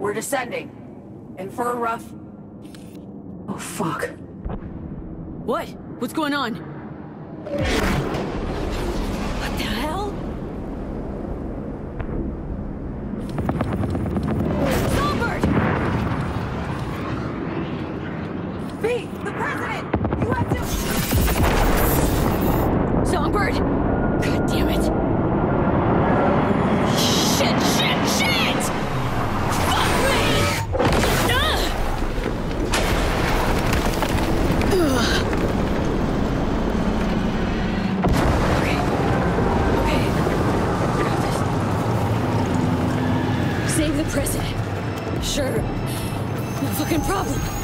We're descending. In for a rough... Oh, fuck. What? What's going on? What the hell? Songbird! V! The president! You have to... Songbird! God damn it! Save the president. Sure. No fucking problem.